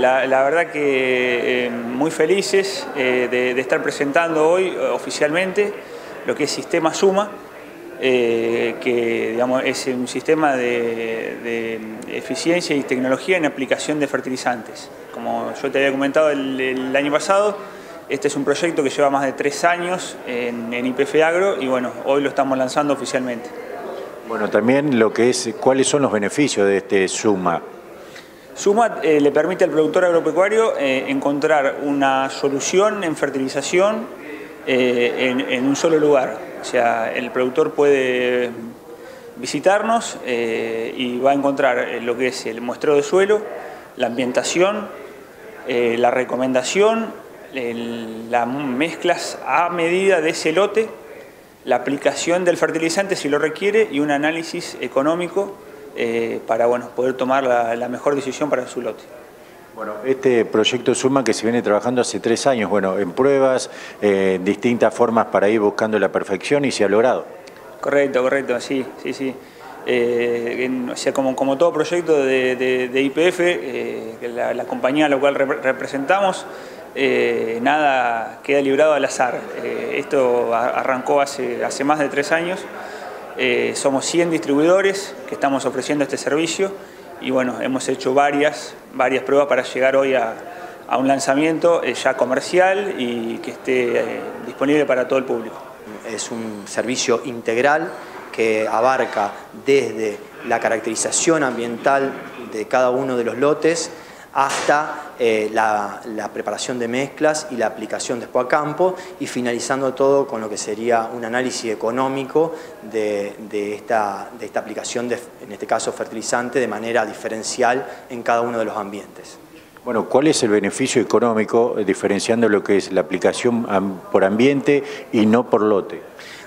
la, verdad que eh, muy felices eh, de, estar presentando hoy oficialmente lo que es Sistema Suma, que digamos, es un sistema de, eficiencia y tecnología en aplicación de fertilizantes. Como yo te había comentado el, año pasado, este es un proyecto que lleva más de tres años en IPF Agro y bueno, hoy lo estamos lanzando oficialmente. Bueno, también lo que es, ¿cuáles son los beneficios de este Suma? Suma eh, le permite al productor agropecuario eh, encontrar una solución en fertilización eh, en, un solo lugar. O sea, el productor puede visitarnos y va a encontrar lo que es el muestreo de suelo, la ambientación, la recomendación, las mezclas a medida de ese lote, la aplicación del fertilizante si lo requiere y un análisis económico eh, para bueno, poder tomar la, mejor decisión para su lote. Bueno, este proyecto Suma que se viene trabajando hace tres años, bueno, en pruebas, eh, distintas formas para ir buscando la perfección y se ha logrado. Correcto, correcto, sí, sí, sí. Eh, o sea, como, como todo proyecto de, IPF, la, compañía a la cual representamos, nada queda librado al azar. esto arrancó hace, hace más de tres años eh, somos 100 distribuidores que estamos ofreciendo este servicio y bueno, hemos hecho varias, varias pruebas para llegar hoy a, un lanzamiento eh, ya comercial y que esté eh, disponible para todo el público. Es un servicio integral que abarca desde la caracterización ambiental de cada uno de los lotes, hasta eh, la, preparación de mezclas y la aplicación después a campo y finalizando todo con lo que sería un análisis económico de, esta, de esta aplicación, de, en este caso fertilizante, de manera diferencial en cada uno de los ambientes. Bueno, ¿cuál es el beneficio económico eh, diferenciando lo que es la aplicación por ambiente y no por lote?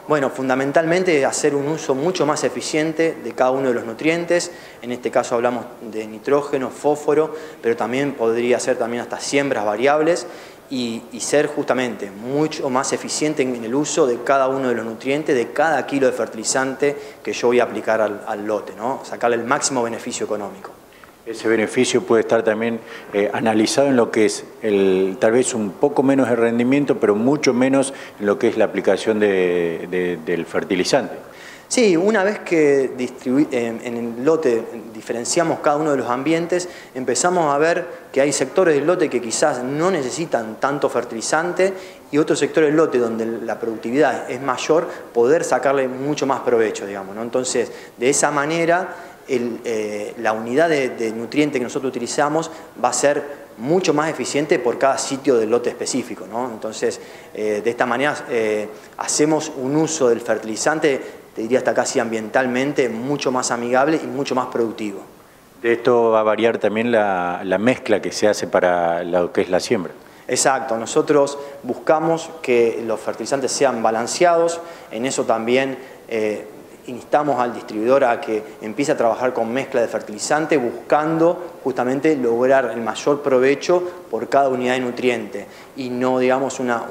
Bueno, fundamentalmente hacer un uso mucho más eficiente de cada uno de los nutrientes, en este caso hablamos de nitrógeno, fósforo, pero también podría ser también hasta siembras variables y, ser justamente mucho más eficiente en el uso de cada uno de los nutrientes, de cada kilo de fertilizante que yo voy a aplicar al, al lote, ¿no? sacarle el máximo beneficio económico. Ese beneficio puede estar también eh, analizado en lo que es el, tal vez un poco menos de rendimiento, pero mucho menos en lo que es la aplicación del fertilizante. Sí, una vez que en el lote diferenciamos cada uno de los ambientes, empezamos a ver que hay sectores del lote que quizás no necesitan tanto fertilizante y otros sectores del lote donde la productividad es mayor, poder sacarle mucho más provecho, digamos. Entonces, de esa manera eh, la unidad de, nutriente que nosotros utilizamos va a ser mucho más eficiente por cada sitio del lote específico. Entonces, eh, de esta manera eh, hacemos un uso del fertilizante, te diría hasta casi ambientalmente, mucho más amigable y mucho más productivo. De esto va a variar también la, mezcla que se hace para lo que es la siembra. Exacto, nosotros buscamos que los fertilizantes sean balanceados, en eso también instamos al distribuidor a que empiece a trabajar con mezcla de fertilizante buscando justamente lograr el mayor provecho por cada unidad de nutriente y no digamos una,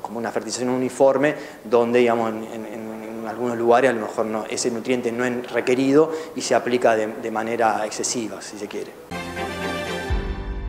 como una fertilización uniforme donde digamos en, algunos lugares a lo mejor no, ese nutriente no es requerido y se aplica de manera excesiva si se quiere.